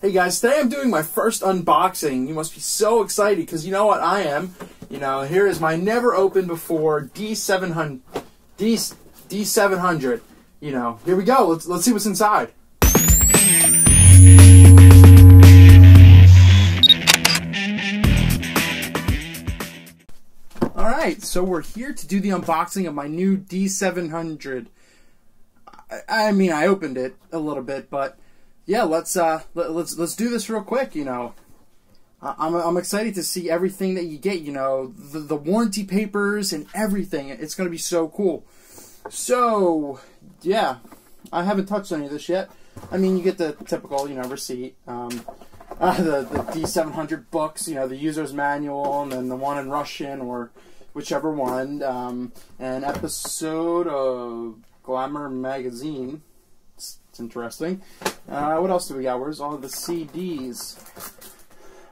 Hey guys, today I'm doing my first unboxing. You must be so excited because you know what I am. You know, here is my never opened before D700 D D700. You know, here we go. Let's let's see what's inside. All right, so we're here to do the unboxing of my new D700. I, I mean, I opened it a little bit, but yeah, let's uh, let, let's let's do this real quick. You know, I'm I'm excited to see everything that you get. You know, the the warranty papers and everything. It's gonna be so cool. So yeah, I haven't touched any of this yet. I mean, you get the typical, you know, receipt, um, uh, the the D700 books, you know, the user's manual, and then the one in Russian or whichever one, um, an episode of Glamour magazine. It's interesting. Uh, what else do we got? Where's all the CDs?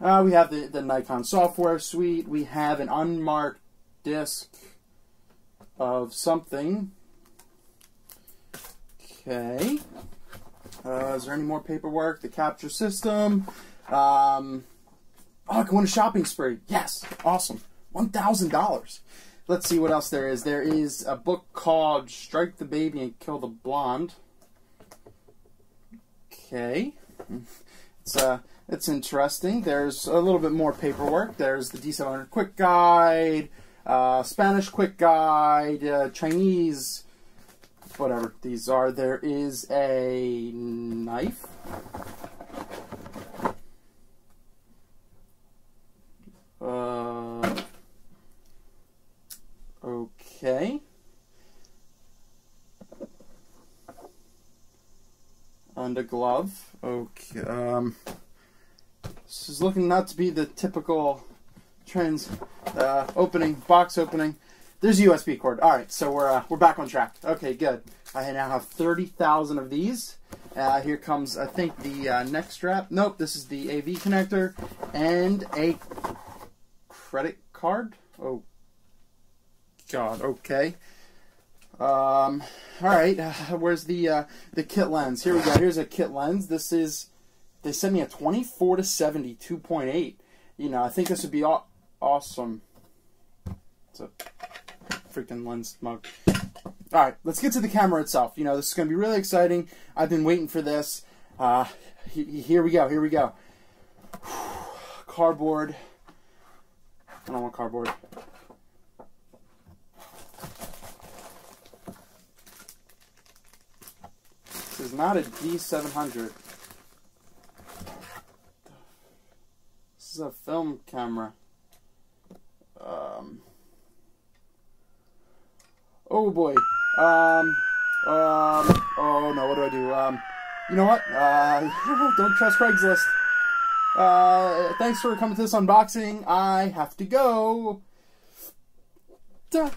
Uh, we have the, the Nikon software suite. We have an unmarked disc of something. Okay. Uh, is there any more paperwork? The capture system. Um, oh, I can win a shopping spree. Yes. Awesome. $1,000. Let's see what else there is. There is a book called Strike the Baby and Kill the Blonde. Okay. It's uh it's interesting. There's a little bit more paperwork. There's the D700 quick guide, uh, Spanish quick guide, uh, Chinese, whatever these are. There is a knife. Uh, okay. A glove. Okay. Um, this is looking not to be the typical trends uh, opening box opening. There's a USB cord. All right, so we're uh, we're back on track. Okay, good. I now have thirty thousand of these. Uh, here comes, I think, the uh, neck strap. Nope, this is the AV connector and a credit card. Oh, God. Okay. Um, all right, uh, where's the uh, the kit lens? Here we go. Here's a kit lens. This is they sent me a 24 to 70 2.8. You know, I think this would be aw awesome. It's a freaking lens mug. All right, let's get to the camera itself. You know, this is going to be really exciting. I've been waiting for this. Uh, here we go. Here we go. Cardboard. I don't want cardboard. This is not a D700. This is a film camera. Um. Oh boy. Um. Um. Oh no. What do I do? Um. You know what? Uh. don't trust Craigslist. Uh. Thanks for coming to this unboxing. I have to go. Duh.